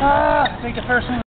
Ah, take the first one.